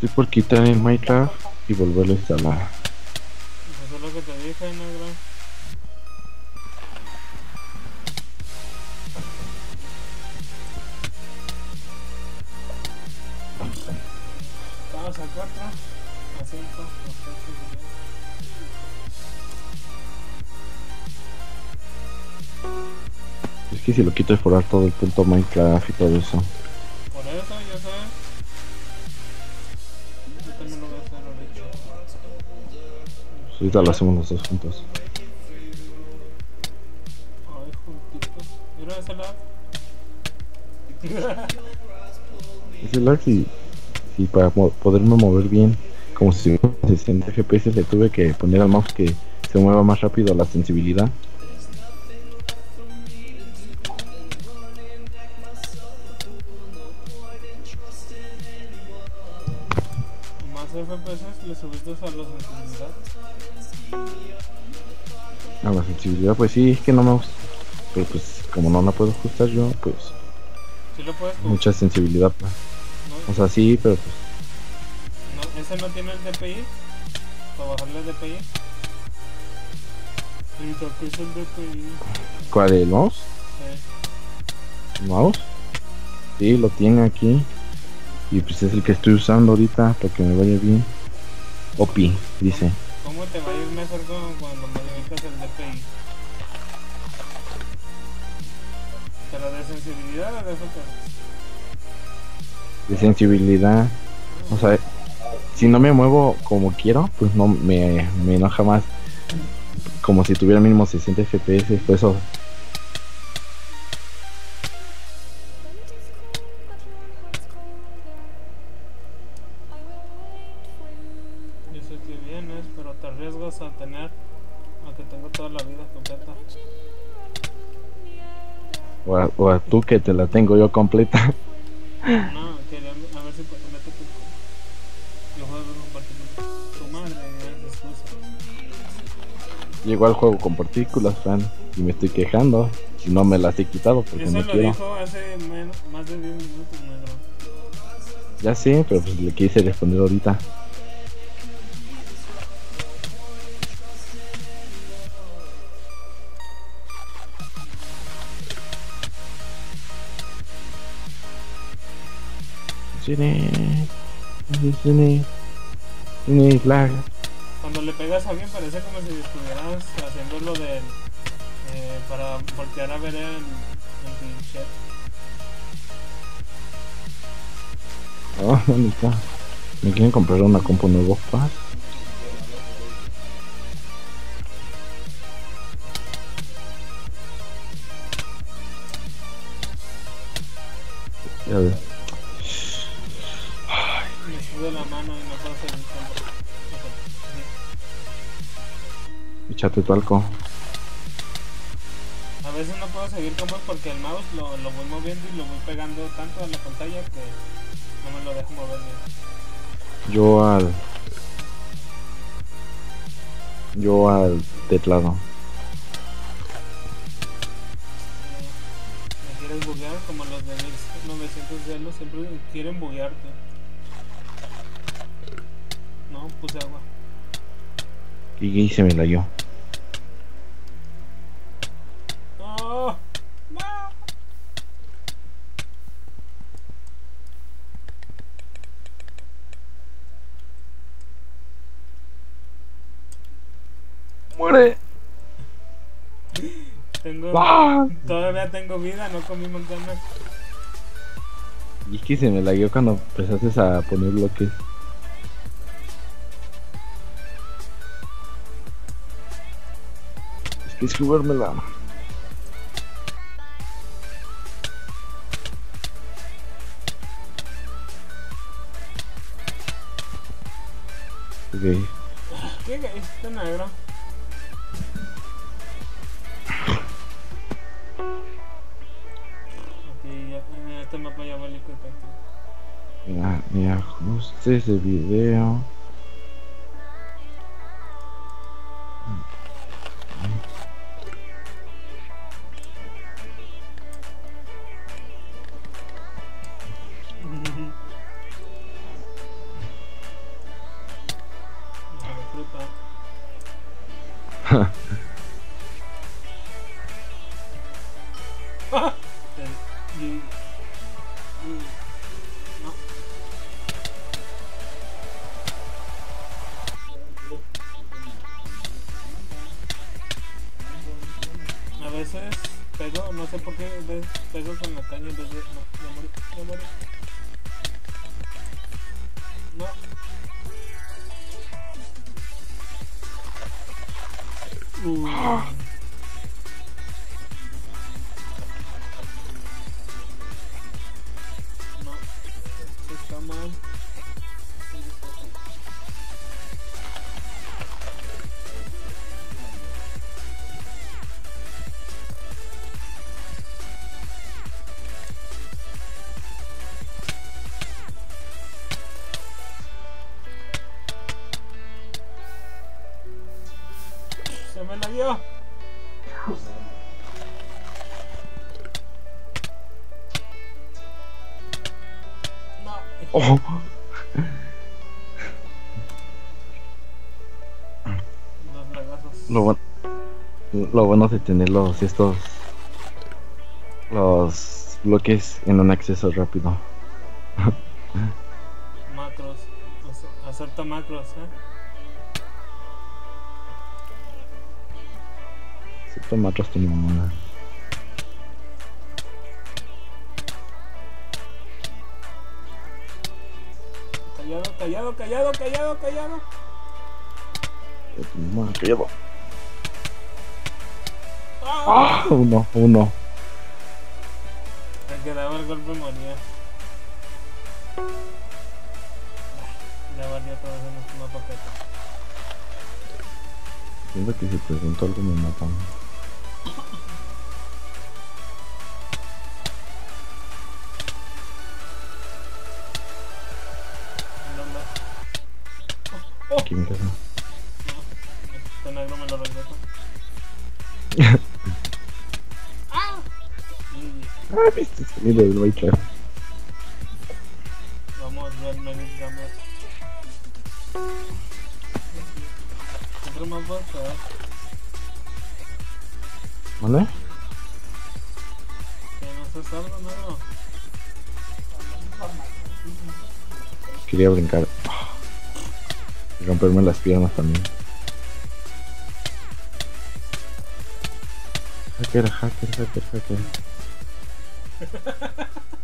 Sí, por quitar el Minecraft y volverlo a instalar. Eso es lo que te dije, negro. Vamos a 4, a 5, que si lo quito es forrar todo el punto Minecraft y todo eso. Por eso, ya sabes. Yo también lo voy a hacer ahorita. Pues ahorita lo hacemos los dos juntos. Ay, juntitos. Mira ese lado. Ese lag sí, sí para mo- poderme mover bien, como si fuera 60 FPS le tuve que poner al mouse que se mueva más rápido la sensibilidad. FPS le subiste a la sensibilidad. A la sensibilidad pues sí, es que no me gusta. Pero pues como no la puedo ajustar yo, pues Si lo puedes mucha sensibilidad. pues. ¿no? O sea, sí, pero pues No, ¿Ese no tiene el DPI? ¿Para bajarle el DPI? ¿qué es el DPI? ¿cuál el mouse? Sí. ¿El mouse? Sí, lo tiene aquí. Y pues es el que estoy usando ahorita para que me vaya bien. OPI, dice. ¿Cómo te va a ir mejor cuando modificas el DPI? ¿Pero de sensibilidad o de de sensibilidad. O sea, si no me muevo como quiero, pues no me, me enoja más. Como si tuviera mínimo 60 FPS, por eso. Vienes, pero te arriesgas a tener, a que tengo toda la vida completa. O a, o a tú que te la tengo yo completa. No, quería a ver si puedo meter tu Yo juego con partículas. Tu madre es excusa. Llegó al juego con partículas, fan. Y me estoy quejando. Y no me las he quitado porque Eso no lo quiero. dijo hace menos, más de 10 minutos, negro. Ya sé, pero pues le quise responder ahorita. Cine, cine, cine, lag. Cuando le pegas a alguien parece como si estuvieras haciendo lo del... Eh, para voltear a ver el, el chat. Oh, ¿dónde está? ¿Me quieren comprar una compu nuevo, Tu alcohol. A veces no puedo seguir combos porque el mouse lo, lo voy moviendo y lo voy pegando tanto a la pantalla que no me lo dejo mover bien. Yo al. Yo al teclado. ¿Me quieres buguear? Como los de 1900 de los siempre quieren buguearte. No, puse agua. Y se me la yo. Tengo, ¡Ah! Todavía tengo vida, no comí McDonald's. Y es que se me la dio cuando empezaste a poner bloques. Es que es jugármela. Ok. ¿Qué gay? Este negro. este mapa ya vale Mira, mi video. Ah, no. A veces pego, no sé por qué pego con la caña en vez de. No, ya morí, ya morí. No. Uy. No. Oh, lo, bu- lo bueno de tener los estos los bloques en un acceso rápido. Macros. Ace- Acepta macros, eh. Si tomas tu mamá. Callado, callado, callado, callado, callado. Mamá, llevo. ¡Ah! ¡Ah! Uno, uno. El que daba el golpe moría. Ya valió todo en el mapa que Siento que si presentó algo me matan. Este negro me lo regreso. ¡Ah! Ah, viste, sonido del Witcher. vamos, Red Minute Gamma. Siempre más ¿eh? ¿Vale? Que no se salga, negro. Quería brincar. Y romperme las piernas también. Hacker, hacker, hacker, hacker.